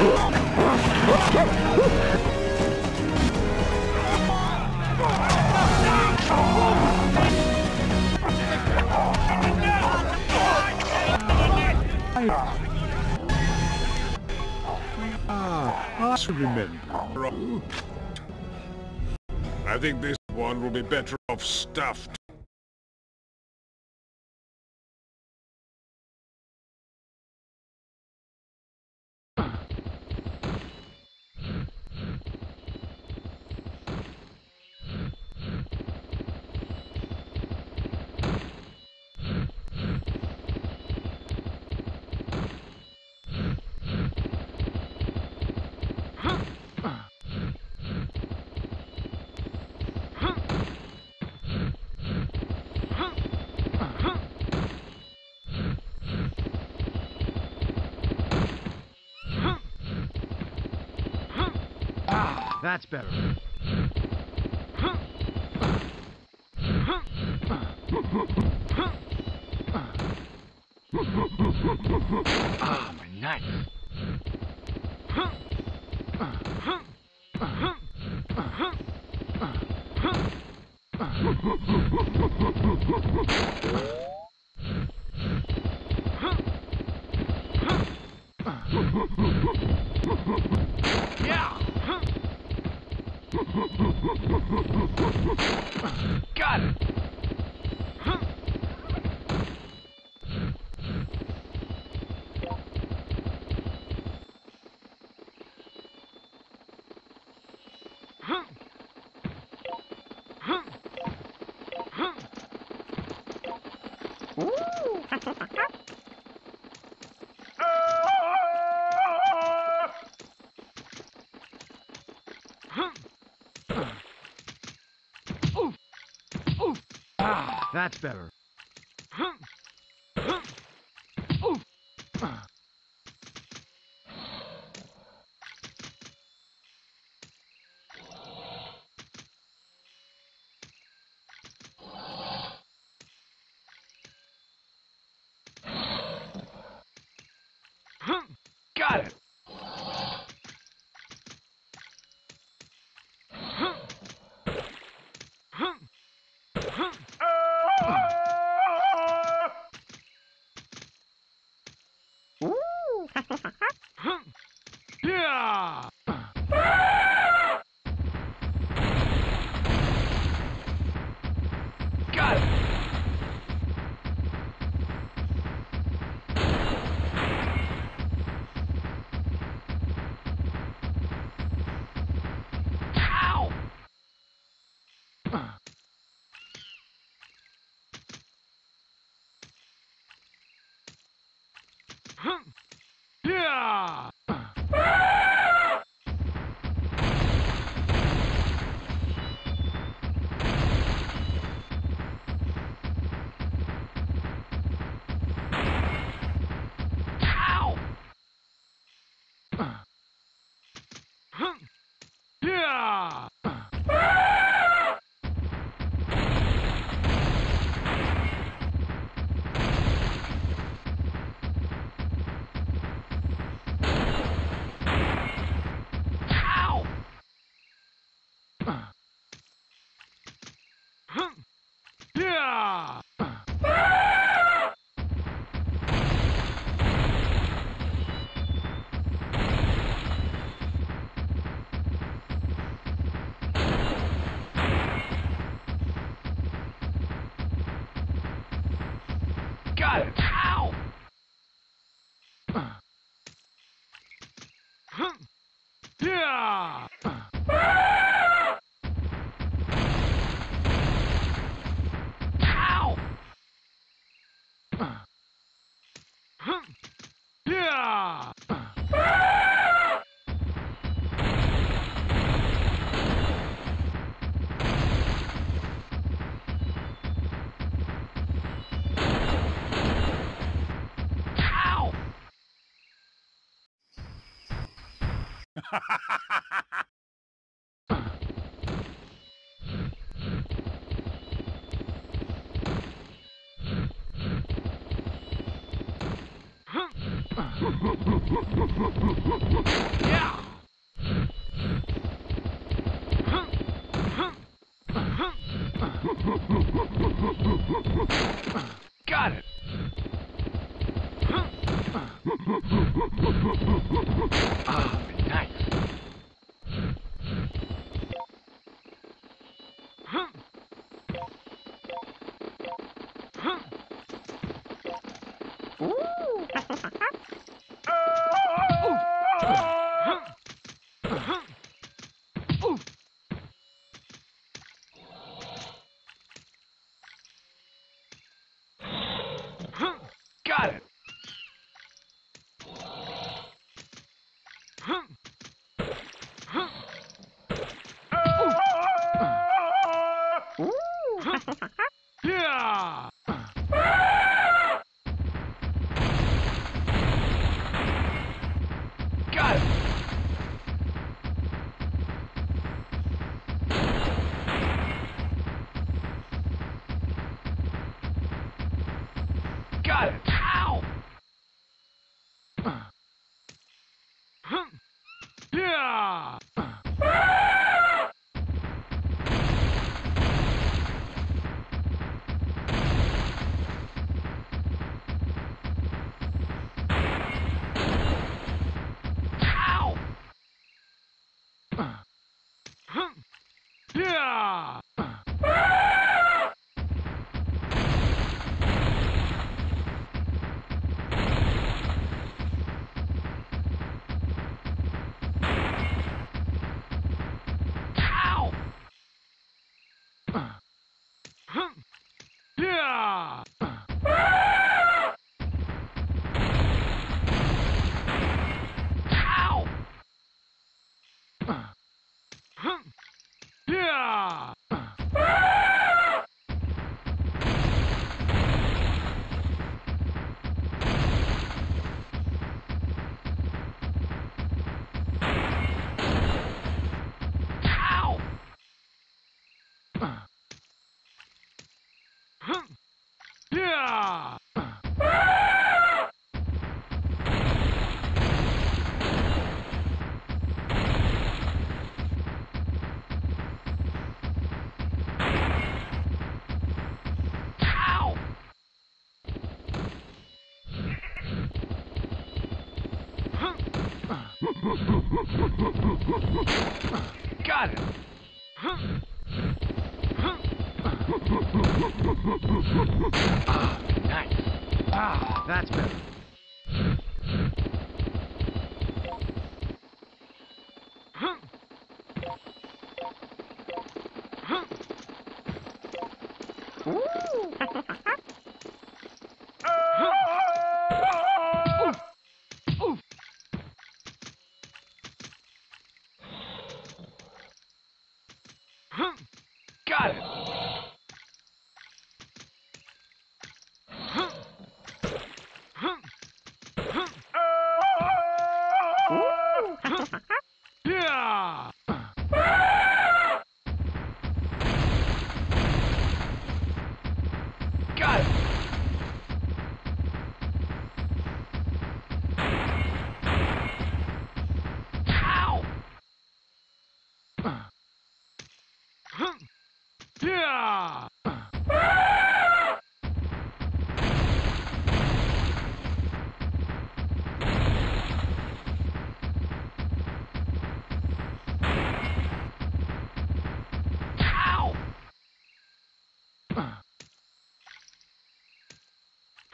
I remember. I think this one will be better off stuffed. That's better. Ah, my knife. Got it! Ah, that's better. Got it. Yeah! Got it. Ow! Yeah! Ow! Yeah! Ow! Yeah! Got Got it. Ah, nice. Ah, that's better.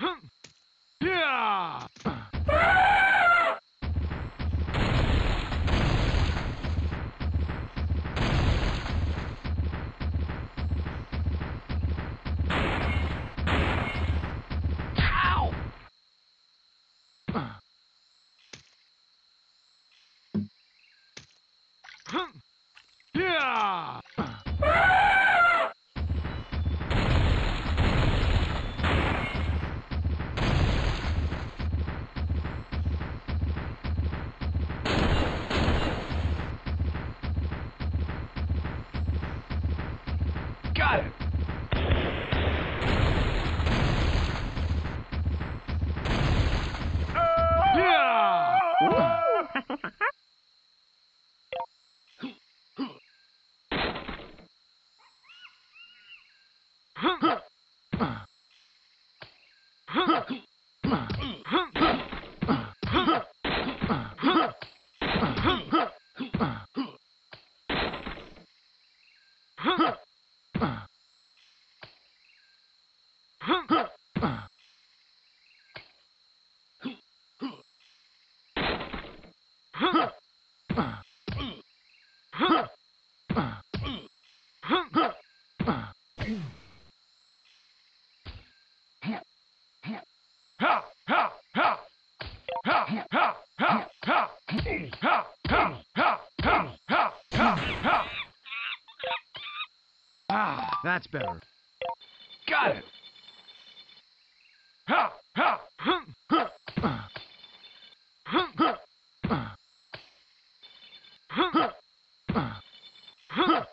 哼，呀！That's better. Got it! Ha! Ha! Hum! Ha!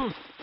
Oof.